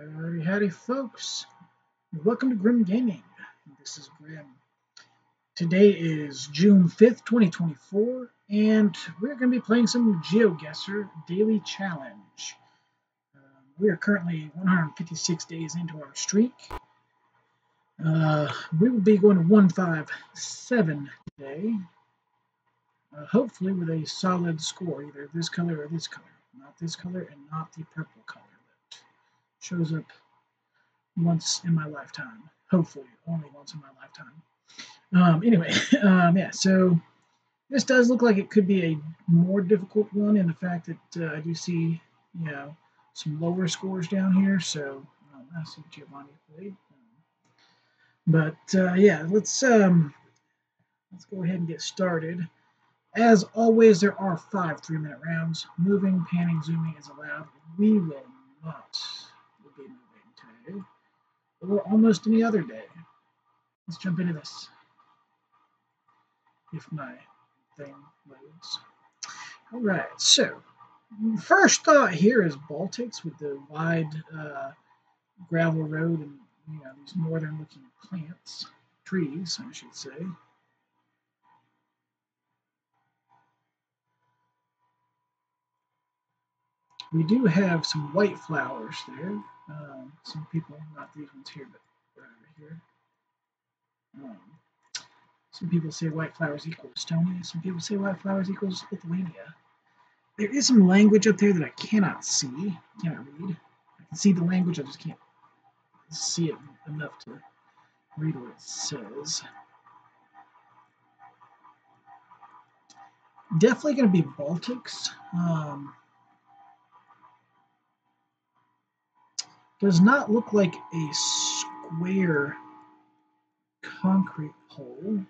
Howdy, howdy, folks. Welcome to Grymm Gaming. This is Grymm. Today is June 5th, 2024, and we're going to be playing some GeoGuessr Daily Challenge. Uh, we are currently 156 days into our streak. Uh, we will be going to 157 today, uh, hopefully with a solid score, either this color or this color. Not this color and not the purple color shows up once in my lifetime. Hopefully, only once in my lifetime. Um, anyway, um, yeah, so this does look like it could be a more difficult one in the fact that uh, I do see, you know, some lower scores down here. So um, I see Giovanni played. But uh, yeah, let's um, let's go ahead and get started. As always, there are five three-minute rounds. Moving, panning, zooming is allowed. We will not or almost any other day. Let's jump into this. If my thing loads. All right, so first thought here is Baltics with the wide uh, gravel road and you know these northern-looking plants, trees, I should say. We do have some white flowers there. Um, some people, not these ones here, but over here. Um, some people say white flowers equal Estonia. Some people say white flowers equals Lithuania. There is some language up there that I cannot see, cannot read. I can see the language, I just can't see it enough to read what it says. Definitely going to be Baltics. Um, does not look like a square concrete pole.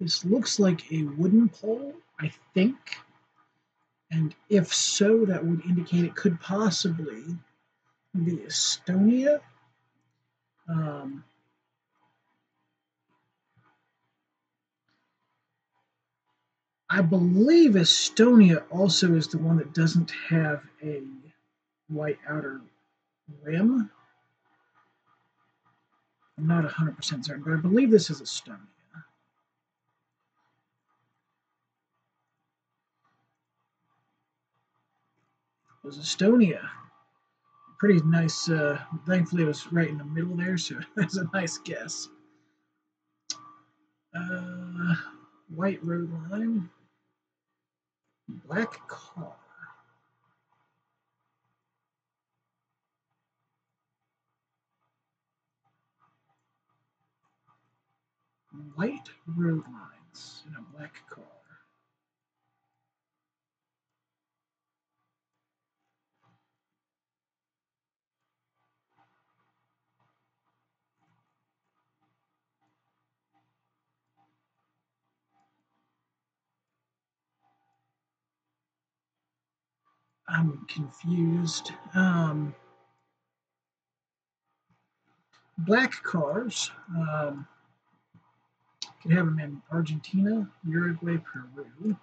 This looks like a wooden pole, I think. And if so, that would indicate it could possibly be Estonia. Um, I believe Estonia also is the one that doesn't have a white outer rim. I'm not 100% certain, but I believe this is Estonia. It was Estonia. Pretty nice. Uh, thankfully, it was right in the middle there, so that's a nice guess. Uh, white road line. Black car. White road lines in a black car. I'm confused. Um, black cars. Um, could have them in Argentina, Uruguay, Peru.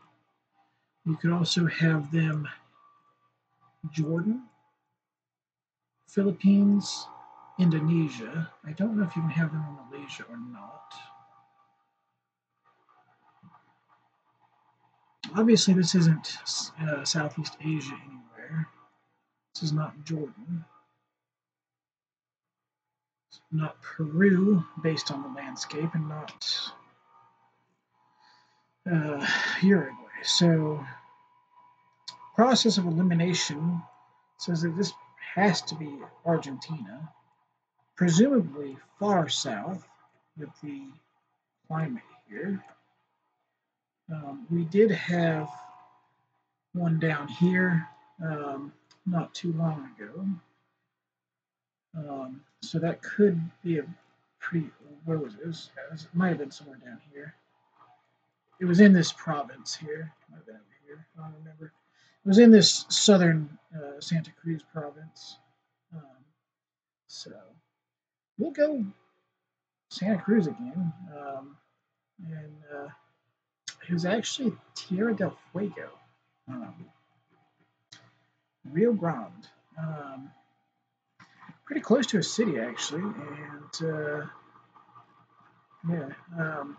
You could also have them Jordan, Philippines, Indonesia. I don't know if you can have them in Malaysia or not. Obviously, this isn't uh, Southeast Asia anywhere. This is not Jordan. It's not Peru, based on the landscape, and not uh, Uruguay. So, process of elimination says that this has to be Argentina, presumably far south with the climate here. Um, we did have one down here um, not too long ago. Um, so that could be a pretty, where was was, it might have been somewhere down here. It was in this province here. Been over here. I don't remember. It was in this southern uh, Santa Cruz province. Um, so we'll go Santa Cruz again. Um, and uh, it was actually Tierra del Fuego. Um, Rio Grande. Um, pretty close to a city actually, and uh, yeah, um,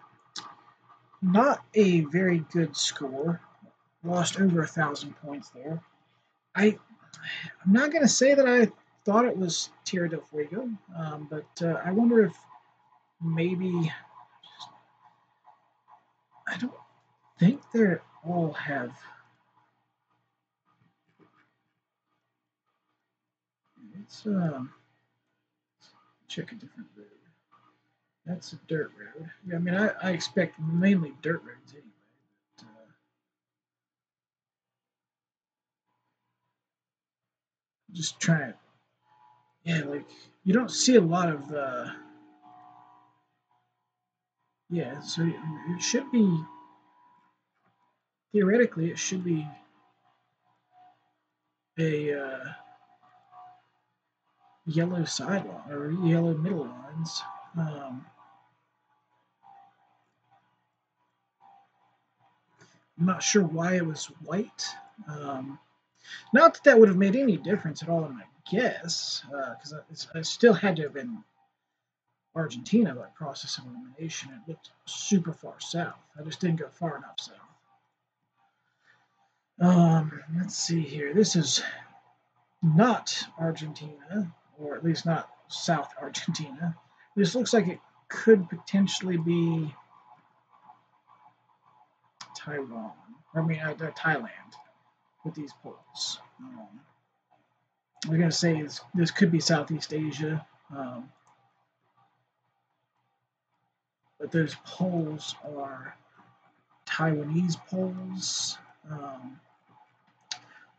not a very good score. Lost over a thousand points there. I I'm not gonna say that I thought it was Tierra del Fuego, um, but uh, I wonder if maybe I don't think they all have. Let's um, check a different road. That's a dirt road. Yeah, I mean, I, I expect mainly dirt roads anyway. But, uh, just trying. Yeah, like you don't see a lot of. Uh, yeah, so it should be theoretically it should be a uh, yellow sideline or yellow middle lines. Um, I'm not sure why it was white. Um, not that that would have made any difference at all in my guess, because uh, I, still had to have been Argentina by process of elimination. It looked super far south. I just didn't go far enough south. Um, let's see here. This is not Argentina, or at least not South Argentina. This looks like it could potentially be Taiwan. I mean, uh, Thailand with these poles. Um, I'm going to say this, this could be Southeast Asia. Um, but those poles are Taiwanese poles. Um,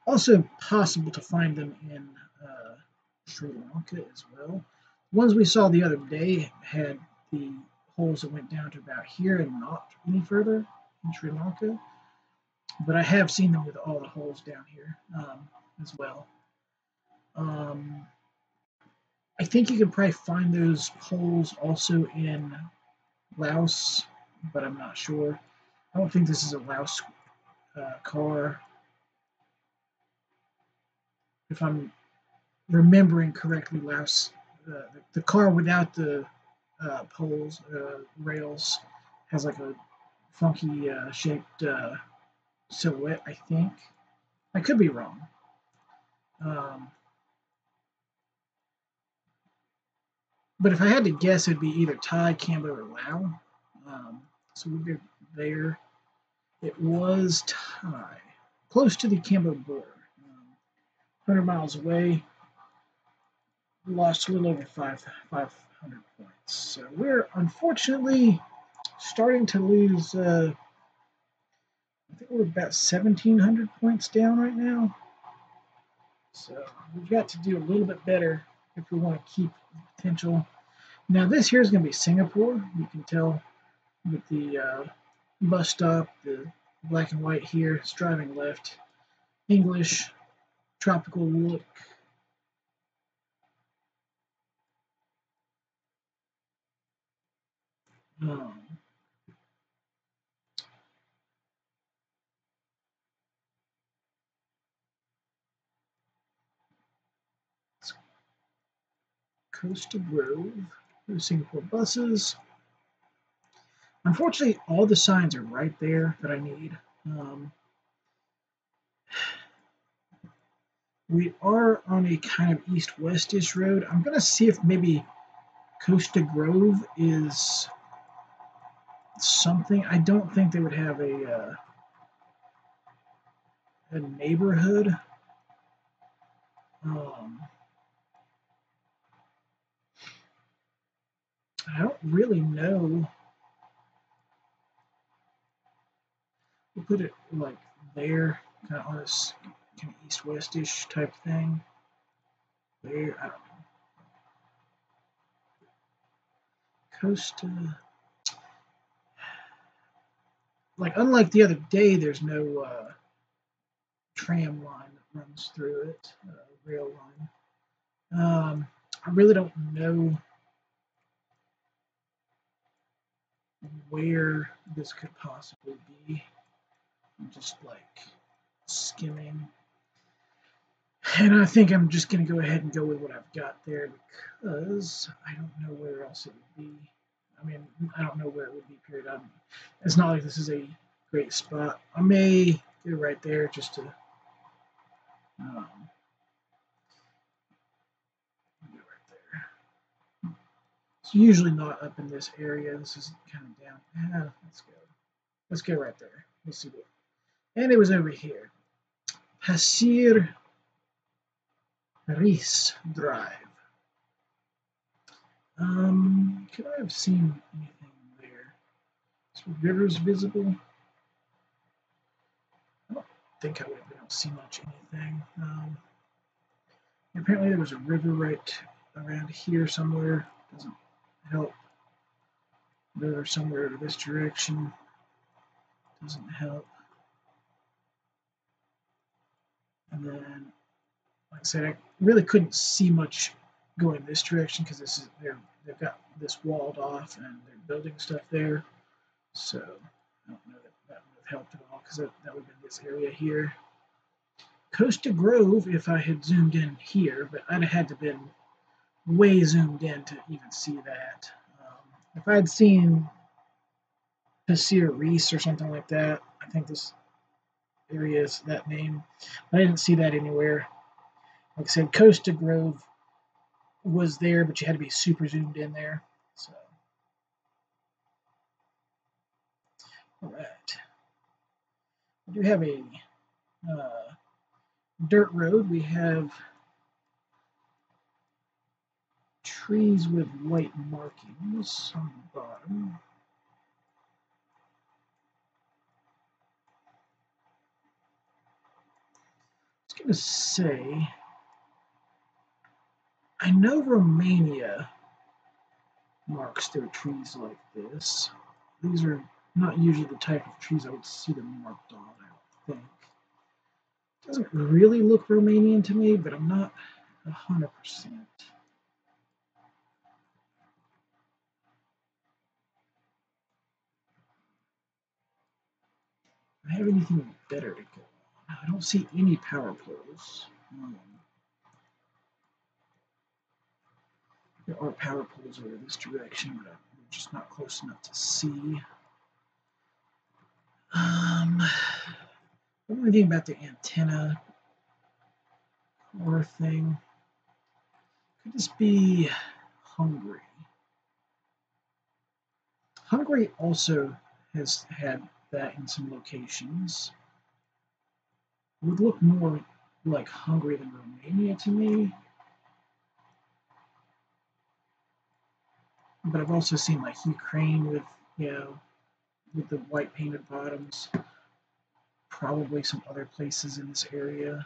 also possible to find them in uh, Sri Lanka as well. Ones we saw the other day had the holes that went down to about here and not any further in Sri Lanka. But I have seen them with all the holes down here um, as well. Um, I think you can probably find those poles also in Laos, but I'm not sure. I don't think this is a Laos uh, car. If I'm remembering correctly, Laos, the, car without the uh, poles, uh, rails, has like a funky uh, shaped uh, silhouette, I think. I could be wrong. Um, but if I had to guess, it'd be either Thai, Cambo, or Lao. Um, so we'll go there. It was Thai, close to the Cambo border, um, 100 miles away. Lost a little over five, 500 points. So we're unfortunately starting to lose. Uh, I think we're about 1,700 points down right now. So we've got to do a little bit better if we want to keep potential. Now this here is going to be Singapore. You can tell with the uh, bus stop, the black and white here. It's driving left. English, tropical look. Um, Costa Grove, Singapore buses. Unfortunately, all the signs are right there that I need. Um, we are on a kind of east-westish road. I'm going to see if maybe Costa Grove is something. I don't think they would have a uh, a neighborhood. Um, I don't really know. We'll put it like there, kind of on this kind of east-westish type thing. There, I don't know. Costa. Like, unlike the other day, there's no uh, tram line that runs through it, uh, rail line. Um, I really don't know where this could possibly be. I'm just like skimming. And I think I'm just going to go ahead and go with what I've got there because I don't know where else it would be. I mean, I don't know where it would be, period. I'm, it's not like this is a great spot. I may go right there just to um, right there. It's usually not up in this area. This is kind of down. Ah, let's go. Let's go right there. Let's see what. And it was over here. Pasir Ris Drive. Um, could I have seen anything there? Is rivers visible? I don't think I would have been able to see much anything. Um, apparently there was a river right around here somewhere. Doesn't help. River somewhere this direction. Doesn't help. And then like I said, I really couldn't see much going this direction because this is they're they've got this walled off and they're building stuff there. So I don't know that that would have helped at all because that, that would have been this area here. Costa Grove, if I had zoomed in here, but I'd have had to been way zoomed in to even see that. Um, if I had seen Pasir Ris or something like that, I think this area is that name. But I didn't see that anywhere. Like I said, Costa Grove was there, but you had to be super zoomed in there. So, all right. We do have a uh, dirt road. We have trees with white markings on the bottom. I was going to say I know Romania marks their trees like this. These are not usually the type of trees I would see them marked on, I don't think. Doesn't really look Romanian to me, but I'm not 100%. I have anything better to go on. I don't see any power poles. Um, There are power poles over this direction, but we're just not close enough to see. Um, what do we think about the antenna or thing? Could this be Hungary? Hungary also has had that in some locations. It would look more like Hungary than Romania to me. But I've also seen like Ukraine with you know with the white painted bottoms. Probably some other places in this area.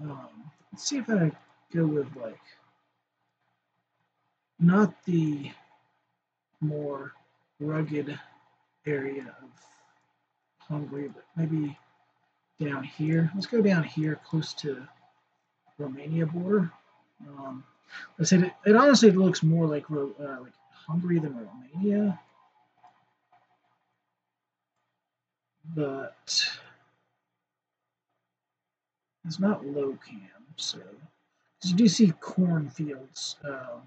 Um, let's see if I go with like not the more rugged area of Hungary, but maybe down here. Let's go down here close to Romania border. Um, I said it, it honestly looks more like uh, like Hungary than Romania, but it's not low cam. So you do see cornfields um,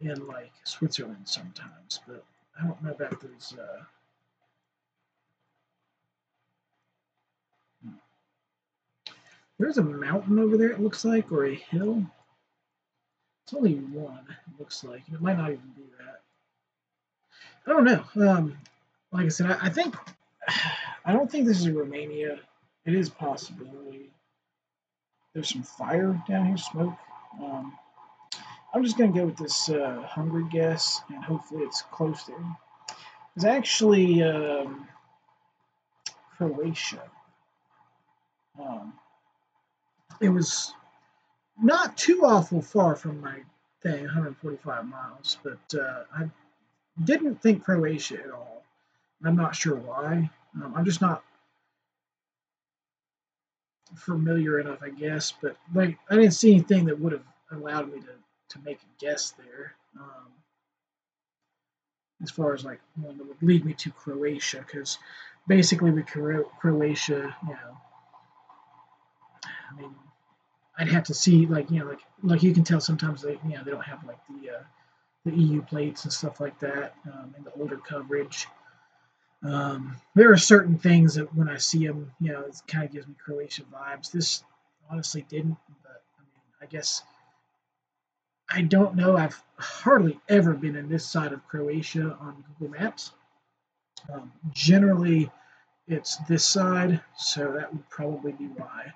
in like Switzerland sometimes, but I don't know about those. Uh, there's a mountain over there. It looks like, or a hill. It's only one, it looks like. It might not even be that. I don't know. Um, like I said, I, I think I don't think this is Romania. It is possibility. There's some fire down here, smoke. Um, I'm just gonna go with this uh, Hungary guess, and hopefully it's close there. It's actually um, Croatia. Um, it was not too awful far from my thing, 145 miles, but uh, I didn't think Croatia at all. I'm not sure why. Um, I'm just not familiar enough, I guess. But like, I didn't see anything that would have allowed me to to make a guess there. Um, as far as like one that would lead me to Croatia, because basically with Croatia, you know, I mean, I'd have to see like you know like like you can tell sometimes they you know they don't have like the uh, the EU plates and stuff like that um, and the older coverage. Um, there are certain things that when I see them, you know, it kind of gives me Croatia vibes. This honestly didn't, but I mean, I guess I don't know. I've hardly ever been in this side of Croatia on Google Maps. Um, generally, it's this side, so that would probably be why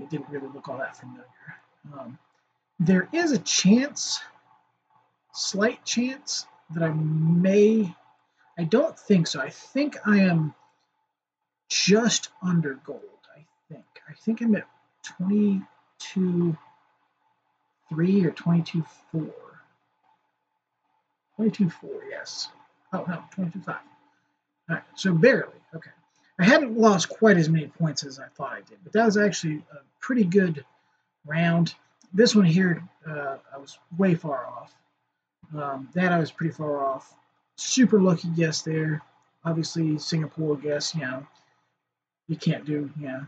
it didn't really look all that familiar. Um, there is a chance, slight chance, that I may I don't think so. I think I am just under gold. I think. I think I'm at 22 3 or 22 4. 22 4, yes. Oh, no, 22 5. All right, so barely. Okay. I hadn't lost quite as many points as I thought I did, but that was actually a pretty good round. This one here, uh, I was way far off. Um, that I was pretty far off super lucky guess there. Obviously, Singapore guess, you know, you can't do, you know,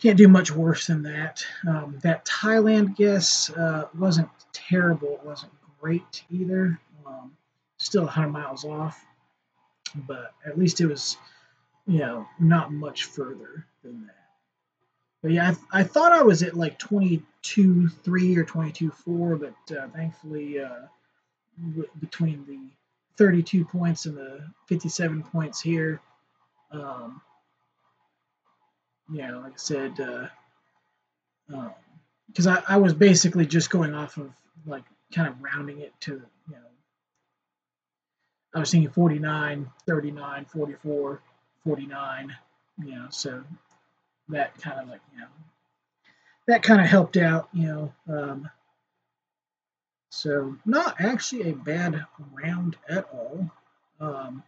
can't do much worse than that. Um, that Thailand guess uh, wasn't terrible. It wasn't great either. Um, still 100 miles off, but at least it was, you know, not much further than that. But yeah, I, I thought I was at like 22 3 or 22 4, but uh, thankfully, uh, between the 32 points and the 57 points here. Um, yeah, like I said, because uh, um, I, I was basically just going off of like kind of rounding it to, you know, I was thinking 49, 39, 44, 49, you know, so that kind of like, you know, that kind of helped out, you know. Um, so not actually a bad round at all. Um,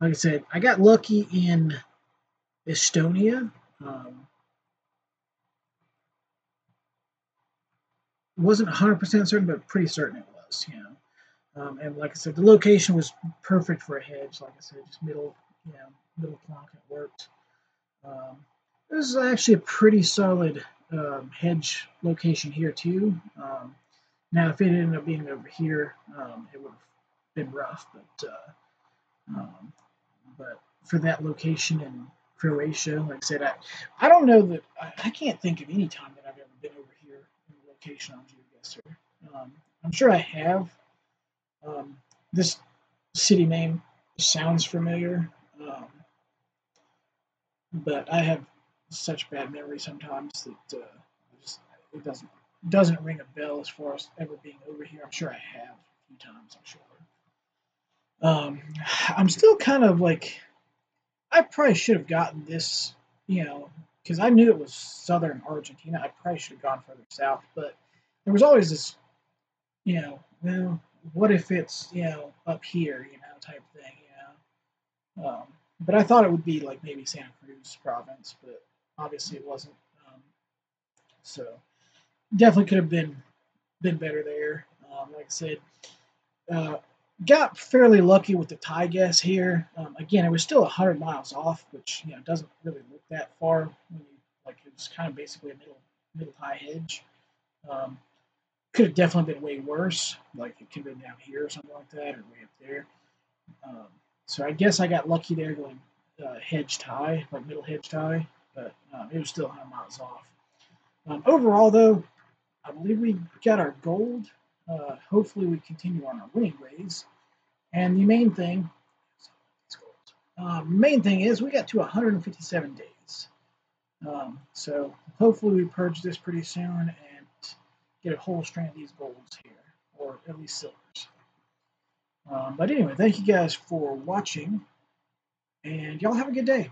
like I said, I got lucky in Estonia. Um, wasn't 100% certain, but pretty certain it was, you know. Um, and like I said, the location was perfect for a hedge. Like I said, just middle, you know, middle plonk, it worked. Um, this is actually a pretty solid um, hedge location here too. Um, now, if it ended up being over here, um, it would have been rough, but uh, um, but for that location in Croatia, like I said, I, I don't know that I, I, can't think of any time that I've ever been over here in the location on GeoGuessr. Um, I'm sure I have. This city name sounds familiar, um, but I have such bad memory sometimes that uh, just, it doesn't doesn't ring a bell as far as ever being over here. I'm sure I have a few times, I'm sure. Um, I'm still kind of like, I probably should have gotten this, you know, because I knew it was southern Argentina. I probably should have gone further south, but there was always this, you know, well, what if it's, you know, up here, you know, type thing. Um, but I thought it would be like maybe Santa Cruz province, but obviously it wasn't. Um, so definitely could have been been better there. Um, like I said, uh, got fairly lucky with the Thai guess here. Um, again, it was still 100 miles off, which you know doesn't really look that far when you like it was kind of basically a middle middle high hedge. Um, could have definitely been way worse, like it could have been down here or something like that, or way up there. Um, so I guess I got lucky there going uh, hedge Thai, like middle hedge Thai, but um, it was still 100 miles off. Um, overall, though, I believe we got our gold. Uh, hopefully, we continue on our winning ways. And the main thing, um, main thing is we got to 157 days. Um, so hopefully we purge this pretty soon and get a whole string of these golds here, or at least silvers. Um, but anyway, thank you guys for watching, and y'all have a good day.